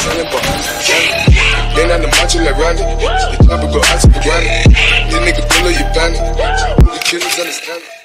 selling, but I'm the macho like Randy. The job will go out to the granny. This nigga pull up your bandit. The killers understand it.